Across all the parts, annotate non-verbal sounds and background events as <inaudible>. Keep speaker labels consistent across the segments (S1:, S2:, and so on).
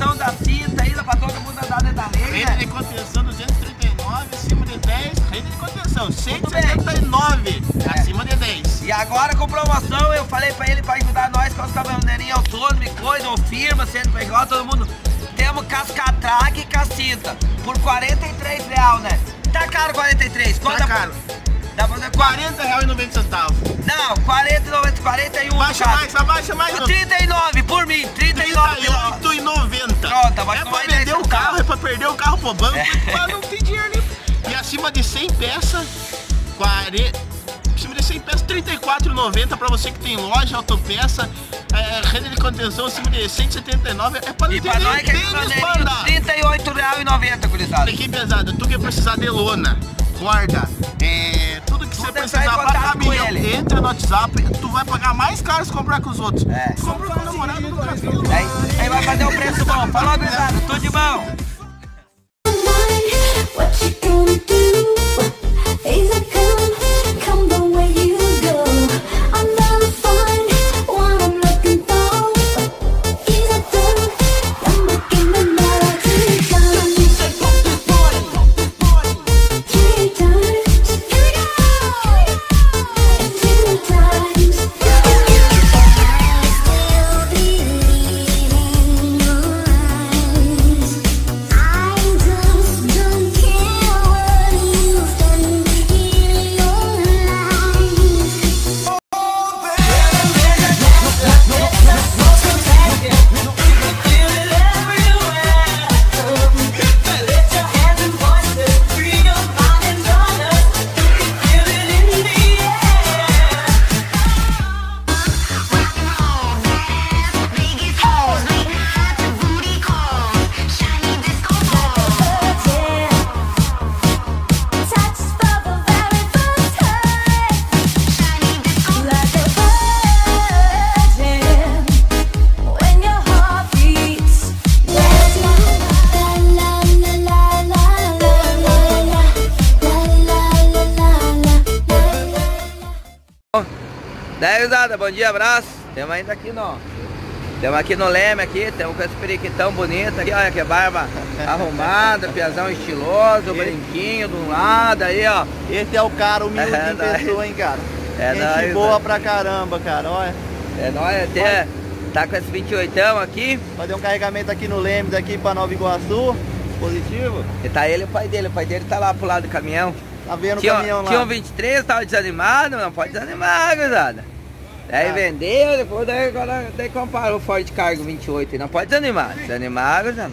S1: contenção da cinta ainda pra todo mundo andar dentro da lei,
S2: Rede
S1: né?
S2: de contenção 239, acima de 10. Rede de contenção 179, acima de 10.
S1: E agora com promoção, eu falei pra ele pra ajudar nós com os caminhoneirinhos autônomos e coisa, ou firma, CNPJ, todo mundo. Temos cascatraque e cacinta por 43 real, né? Tá caro 43, quanto
S2: Tá caro.
S1: Dá pra fazer
S2: 40 reais e 90 centavos.
S1: Não, 40, 90, 41.
S2: Baixa mais, abaixa mais.
S1: 39 por mim, 39
S2: perder o carro pro banco,
S1: É.
S2: mas não tem dinheiro ali. E acima de 100 peças, 40... Acima de 100 peças, 34,90 pra você que tem loja, autopeça, é, rede de contenção acima de 179, é pra não ter nem
S1: é
S2: tênis pra andar.
S1: 38 real e 90, gurizada.
S2: Olha que pesada, tu que precisar de lona, corda, é, tudo que você precisar
S1: com
S2: caminhão, entra no WhatsApp, tu vai pagar mais caro se comprar com os outros.
S1: É.
S2: Compra com o namorado do Brasil.
S1: Aí, aí vai fazer um preço bom. Falou, gurizada, tudo de bom. Gurizada, bom dia, abraço. Temos ainda aqui no. Temos aqui no Leme aqui, temos com esse periquitão bonito aqui, olha que barba arrumada, <laughs> piazão estiloso, brinquinho de um lado aí, ó.
S3: Esse é o cara humilde
S1: É
S3: em pessoa, hein, cara?
S1: É
S3: Gente
S1: nóis,
S3: boa
S1: né?
S3: pra caramba, cara, olha.
S1: É nóis, até tá com esse 28 aqui.
S3: Fazer um carregamento aqui no Leme, daqui pra Nova Iguaçu. Positivo.
S1: E tá ele e o pai dele, o pai dele tá lá pro lado do caminhão.
S3: Tá vendo o caminhão lá?
S1: tinha um 23, tava desanimado, não pode desanimar, gurizada. Daí vendeu, depois daí, agora, daí comparou o Ford Cargo 28 e não pode desanimar. Desanimar, gurizada.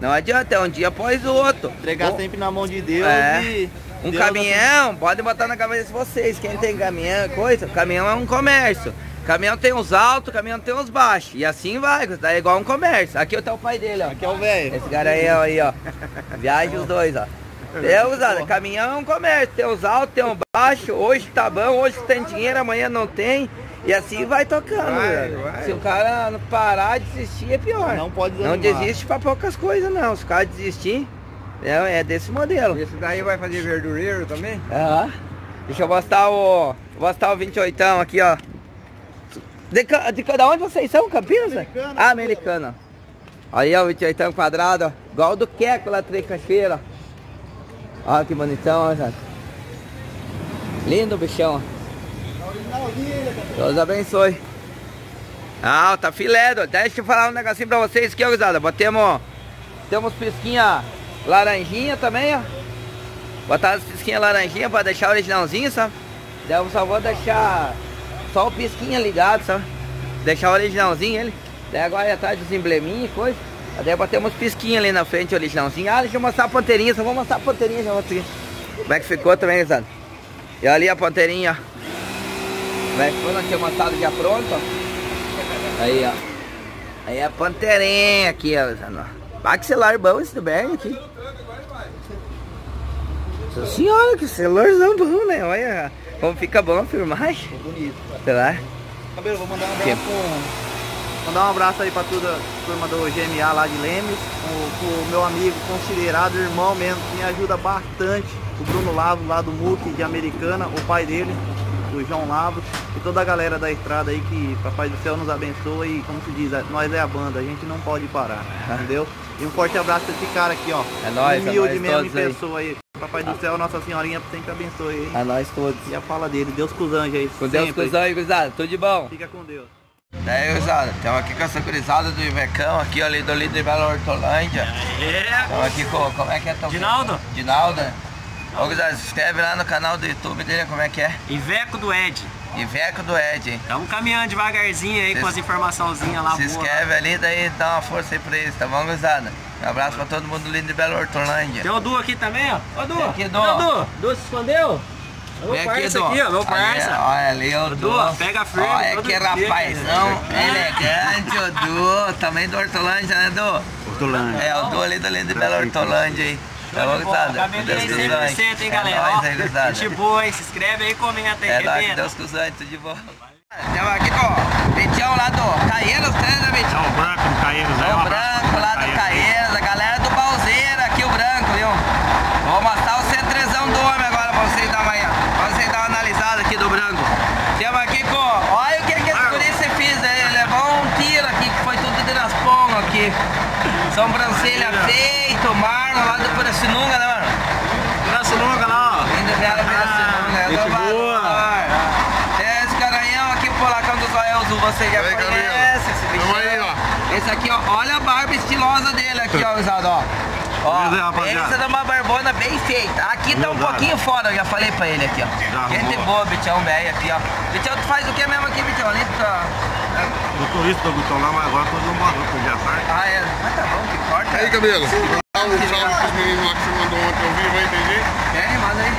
S1: Não adianta, é um dia após o outro.
S3: Entregar
S1: Um-
S3: sempre na mão de Deus
S1: É.
S3: e...
S1: Um
S3: Deus
S1: caminhão, pode botar na cabeça de vocês, quem tem caminhão, coisa, caminhão é um comércio. Caminhão tem uns altos, caminhão tem uns baixos. E assim vai, é igual um comércio. Aqui tá o pai dele, ó.
S3: Aqui é o velho.
S1: Esse cara aí, ó, aí, ó. Viaja os dois, ó. É, usada, caminhão é um comércio, tem os altos, tem os baixos, hoje tá bom, hoje tem dinheiro, amanhã não tem. E assim vai tocando,
S3: Vai,
S1: velho.
S3: vai.
S1: Se o cara não parar de desistir é pior.
S3: Não pode
S1: Não
S3: desanimar.
S1: desiste pra poucas coisas não. Se o cara desistir, é, é desse modelo.
S4: Esse daí vai fazer verdureiro também?
S1: Aham. Deixa eu mostrar o. Mostrar o 28 aqui, ó. De, de cada onde vocês são, Campinas?
S3: Americana.
S1: Ah, americana. Aí, ó, o 28 quadrado, ó. Igual o do Queco lá, ó. Ó, que bonitão, ó. Lindo bichão, ó. Deus abençoe. Ah, tá filé. Deixa eu falar um negocinho pra vocês aqui, ó, gurizada. Botemos. Temos pisquinha laranjinha também, ó. Botar as pisquinhas laranjinha pra deixar originalzinho, sabe? Daí eu só vou deixar só o pisquinha ligado, sabe? Deixar originalzinho ele. Daí agora é atrás dos embleminhos e coisa. Daí botamos pisquinha ali na frente, originalzinho. Ah, deixa eu mostrar a ponteirinha, só vou mostrar a ponteirinha já aqui. Como é que ficou também, gurizada? E ali a ponteirinha, ó. Como é que ficou? Nós tínhamos mostrado já pronto, ó. Aí, ó. Aí a panterinha aqui, ó. que celular bom esse do Berg aqui. Nossa senhora, que celularzão bom, né? Olha como fica bom a filmagem.
S3: Bonito.
S1: Sei lá.
S3: Cabelo, vou mandar um abraço com... Mandar um abraço aí pra toda a turma do GMA lá de Lemes, com o meu amigo considerado irmão mesmo, que me ajuda bastante, o Bruno Lavo lá do MUC de Americana, o pai dele. Do João Lavro e toda a galera da estrada aí que Papai do Céu nos abençoe e como se diz, nós é a banda, a gente não pode parar, <laughs> entendeu? E um forte abraço pra esse cara aqui, ó.
S1: É nóis, é
S3: Humilde
S1: nóis
S3: mesmo em pessoa aí. Papai do Céu, Nossa Senhorinha sempre abençoe aí.
S1: A nós todos.
S3: E a fala dele, Deus com os anjos aí.
S1: Com Deus, com os anjos, gurizada. Tudo de bom.
S3: Fica com Deus.
S1: Daí, gurizada, estamos aqui com essa gurizada do Ivecão, aqui ali do líder Belo Hortolândia.
S5: É,
S1: Estamos aqui com, como é que é teu
S5: Dinaldo.
S1: Dinaldo, né? Ô, gurizada, se inscreve lá no canal do YouTube dele, como é que é?
S5: Iveco do Ed.
S1: Iveco do Ed, hein?
S5: Estamos caminhando devagarzinho aí
S1: Se-
S5: com as informaçãozinhas lá
S1: Se
S5: boa.
S1: inscreve ali, daí dá uma força aí pra eles, tá bom, gurizada? Um abraço pra todo mundo do líder Belo Hortolândia.
S5: Tem o Du aqui também, ó. Ô Du.
S1: Vem aqui, Du.
S5: Ô, Du. Du se escondeu? Meu
S1: Vem
S5: parça
S1: Dó.
S5: aqui, ó. Meu parça.
S1: Olha ali o
S5: Du, pega firme
S1: Olha que rapazão
S5: cara. <laughs>
S1: elegante, o Du. Também do Hortolândia, né, Du?
S3: Hortolândia.
S1: É, o Du ali do líder Belo Hortolândia aí. Tá bom, gurizada? Deus
S5: aí
S1: com os anjos.
S5: 100%, hein,
S1: É
S5: galera?
S1: nóis
S5: Ó,
S1: aí, gurizada.
S5: Gente boa, hein? Se inscreve aí, comenta aí.
S1: É nóis. Deus anjos, tudo de bom. Estamos aqui com o Petião lá do Caeiros, né, Petião?
S6: o branco do Caeiros aí,
S1: O branco lá do Caeiros, a galera do Balzeira aqui, o branco, viu? Vou mostrar o centrezão do homem agora pra vocês dar uma, pra vocês dar uma analisada aqui do branco. Temos aqui com. Olha o que que esse guri se fez, né? Ele levou um tiro aqui, que foi tudo de raspão aqui. Sobrancelha feito, mármore do Piracunga, né, mano?
S5: Piracunga lá, ó.
S1: Ainda dela Piracunga, é
S5: gente
S1: do
S5: boa.
S1: É esse garanhão aqui, polacão do Zóio Azul, você já
S6: aí,
S1: conhece esse bicho.
S6: Aí, ó.
S1: Esse aqui, ó, olha a barba estilosa dele aqui, ó, usado, ó. Ó, pensa numa barbona bem feita. Aqui tá um pouquinho fora, eu já falei pra ele aqui, ó. Gente boa, Bichão, velho, aqui, ó. Bichão, tu faz o que mesmo aqui, Bichão? Ali pra...
S6: Motorista do Gutão lá, mas agora tô uma roupa já tarde.
S1: Ah, é. Mas tá bom, que corta.
S6: Aí, cabelo. Um salve meninos lá que você mandou ontem ao vivo aí, entendi?
S1: É, manda aí.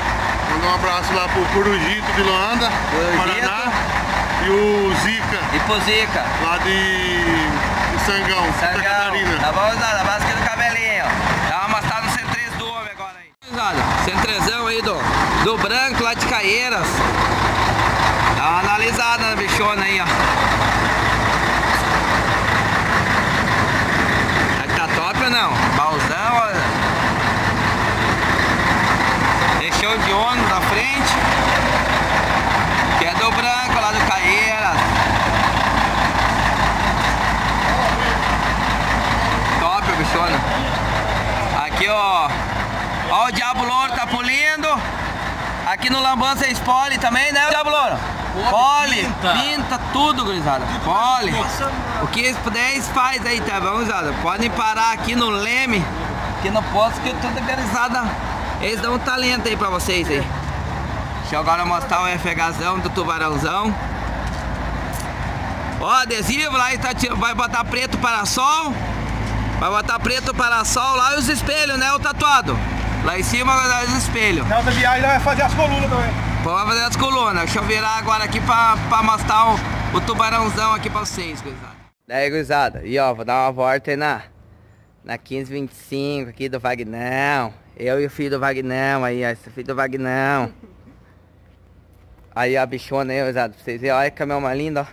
S6: Mandar um abraço lá pro Corujito de Luanda,
S1: Corujito.
S6: Paraná. E o Zica,
S1: E pro Zica.
S6: lá de, de Sangão, Santa. Catarina.
S1: Tá bom, usado? Abraço aqui do cabelinho, ó. Dá uma amassada no C3 do homem agora aí. C3zão aí do, do branco lá de Caieiras. Dá uma analisada na bichona aí, ó. Será que tá top ou não? Bauzão, ó. De ônibus na frente. Que é do branco lá do Caieiras. Top, bichona. Aqui, ó. Ó, o Diabo Louro tá pulindo. Aqui no Lambança é Poli também, né, Diabo Louro? Poli, pinta. tudo, gurizada. Poli. O que eles puderem, faz aí, tá bom, gurizada? Podem parar aqui no Leme, aqui no posto, que tudo gurizada. Eles dão um talento aí pra vocês aí. Deixa eu agora mostrar o FHzão do tubarãozão. Ó, adesivo lá, tá, vai botar preto para sol. Vai botar preto para sol lá e os espelhos, né, o tatuado. Lá em cima vai dar os espelhos.
S4: Nessa viagem vai fazer as colunas também.
S1: Vai fazer as colunas. Deixa eu virar agora aqui pra, pra mostrar o, o tubarãozão aqui pra vocês, gurizada. Daí, gurizada. E ó, vou dar uma volta aí na, na 1525 aqui do Vagnão. Eu e o filho do Vagnão aí, ó. Esse filho do Vagnão. Aí a bichona aí, gurizada. Pra vocês verem, olha que caminhão mais lindo, ó.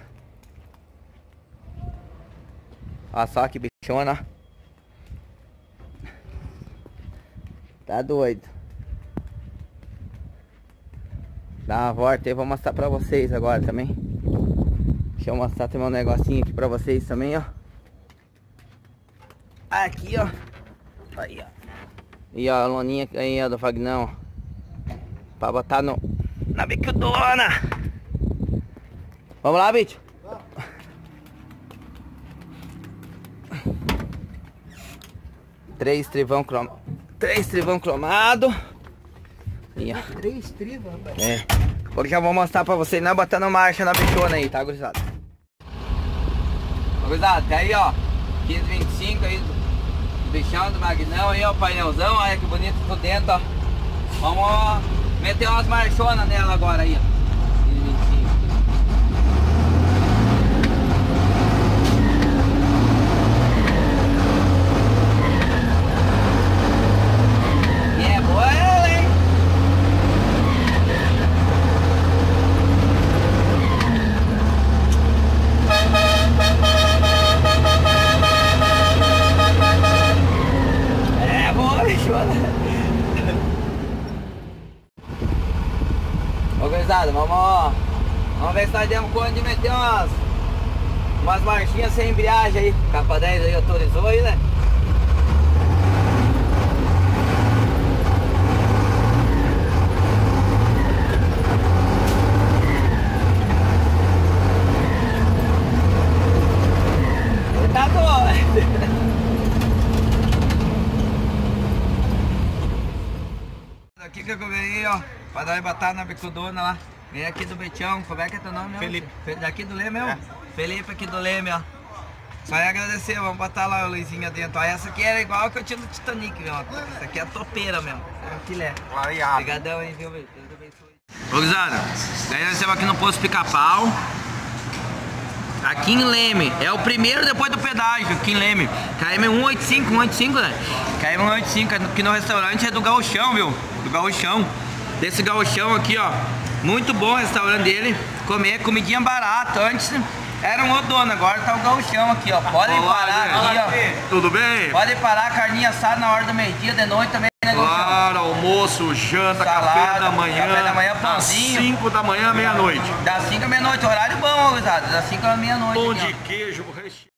S1: Olha só que bichona. Tá doido. Dá uma volta aí, vou mostrar pra vocês agora também. Deixa eu mostrar também um negocinho aqui pra vocês também, ó. Aqui, ó. Aí, ó. E a loninha aí, ó, do Vagnão. ó. Pra botar no... Na bicudona. Vamos lá, bicho? Três trivão cromado. Três trivão cromado. E, ó.
S4: Três trivas, rapaz.
S1: É. Porque já vou mostrar pra vocês, não botando marcha na bichona aí, tá, gurizada? Gurizada, tá aí, ó. 1525 aí do, do bichão, do magnão aí, ó, painelzão, olha que bonito tudo dentro, ó. Vamos meter umas marchonas nela agora aí, ó. 1525. E é boa ela, hein? É boa, bichona. Ô, gurizada, Vamos ver se nós demos conta de meter umas, umas marchinhas sem embreagem aí. Capa 10 aí autorizou aí, né? Tá. <laughs> Aqui que eu ganhei, ó, pra dar batata na bicudona lá. Ganhei aqui do Betião, como é que é teu nome?
S2: Felipe.
S1: Fe- Daqui do Leme mesmo? Felipe aqui do Leme, ó. Só ia agradecer, vamos botar lá a luzinha dentro. Ó, essa aqui era igual a que eu tinha no Titanic, ó. Essa aqui é a topeira mesmo. É filé. Obrigadão aí, viu? Deus abençoe. Ô, Guizada, daí nós estamos aqui no posto Pica-Pau. Aqui em Leme, é o primeiro depois do pedágio, aqui em Leme. KM 185, 185, né? KM 185, aqui no restaurante é do Gauchão, viu? Do Gauchão. Desse Gauchão aqui, ó. Muito bom o restaurante dele. Comer comidinha barata. Antes era um dono, agora tá o Gauchão aqui, ó. Pode
S2: Olá,
S1: parar
S2: gente.
S1: aqui,
S2: Tudo bem?
S1: ó. Pode parar carninha assada na hora do meio-dia, de noite também, né?
S2: Claro, almoço, janta,
S1: Salada,
S2: café da manhã.
S1: café da manhã,
S2: das
S1: pãozinho.
S2: 5 da manhã, meia-noite.
S1: Das 5 à meia-noite, horário bom, gurizada. Das 5 à meia-noite.
S2: Pão
S1: ó.
S2: de queijo, recheio.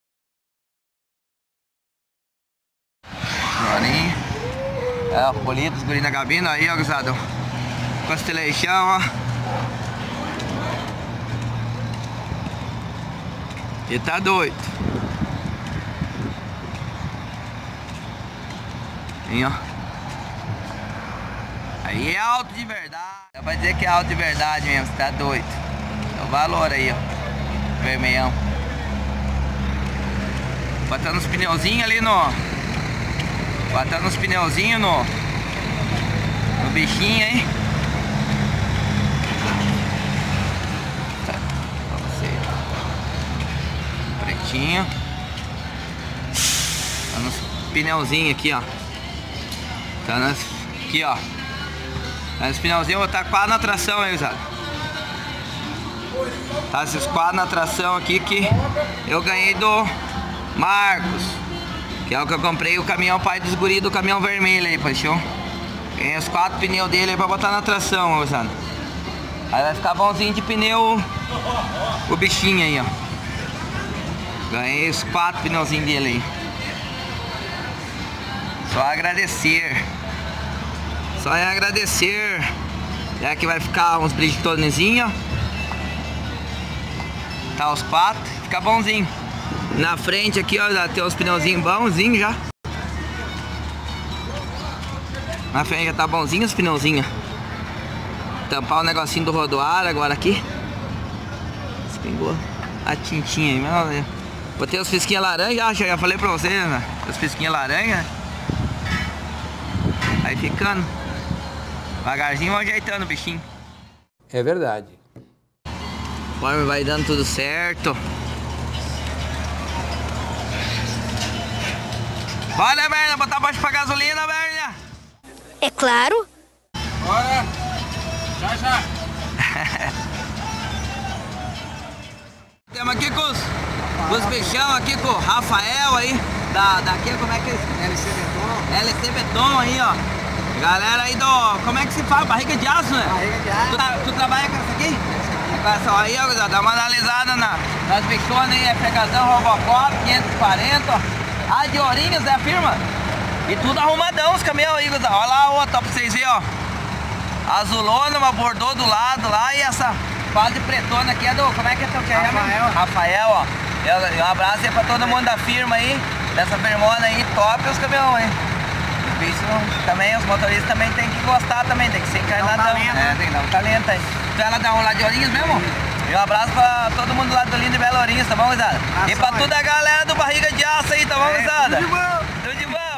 S1: Jorinho. É, polido, os guri na gabina aí, ó, gurizada. Costeleixão, ó. E tá doido. Hein, ó. Aí é alto de verdade. Pra dizer que é alto de verdade mesmo, você tá doido. É o valor aí, ó. Vermelhão. Botando os pneuzinhos ali no. Botando os pneuzinhos no. No bichinho aí. Tá, pra você. Pretinho. Tá nos pneuzinhos aqui, ó. Tá nas. Aqui, ó. Tá nos pneuzinhos, botar quadro na tração aí, usado. Tá esses quadros na tração aqui que eu ganhei do Marcos. Que é o que eu comprei o caminhão pai dos guri do caminhão vermelho aí, paixão. Ganhei os quatro pneus dele aí pra botar na tração, ó, usando. Aí vai ficar bonzinho de pneu o bichinho aí, ó. Ganhei os quatro pneuzinhos dele aí. Só agradecer. Só é agradecer. Já que vai ficar uns bridgetonezinhos. Tá os quatro, fica bonzinho. Na frente aqui, ó, já tem os pneuzinhos bonzinhos já. Na frente já tá bonzinho os pneuzinhos. Tampar o negocinho do rodoar agora aqui. Espingou a tintinha aí, meu Deus. Botei os fisquinhos laranja, acho, já falei pra vocês, né? Os fisquinhos laranja. Aí ficando. Devagarzinho vão ajeitando o bichinho.
S7: É verdade.
S1: Conforme vai dando tudo certo. Bora, Berna, botar baixo pra gasolina, Berna.
S8: É claro.
S7: Bora! Já, já! <laughs>
S1: Temos aqui com os, os bichão aqui com o Rafael aí, da, daqui, como é que é? LC Beton. LC Beton aí, ó. Galera aí do, como é que se fala? Barriga de aço, né? Barriga de aço. Tu, tra- tu trabalha com essa aqui? Com essa aí, ó, dá uma analisada na, nas bichonas aí, é Robocop 540, ó. A de Ourinhos é a firma. E tudo arrumadão os caminhões aí, gurizada. Olha lá a outra, ó, pra vocês verem, ó. Azulona, uma bordô do lado lá e essa quase pretona aqui é do. Como é que é teu que é? Rafael. Rafael, ó. Um abraço aí pra todo mundo da firma aí, dessa bermona aí, top os caminhões, hein? Os bichos também, os motoristas também tem que gostar também, tem que ser encarnadão. É, tem que dar um talento aí. Então ela dá um lá de Ourinhos mesmo? E um abraço pra todo mundo lá do Lindo e Belo Ourinhos, tá bom, gurizada? E pra toda a galera do Barriga de Aço aí, tá bom, gurizada? Tudo de bom. Tudo de bom.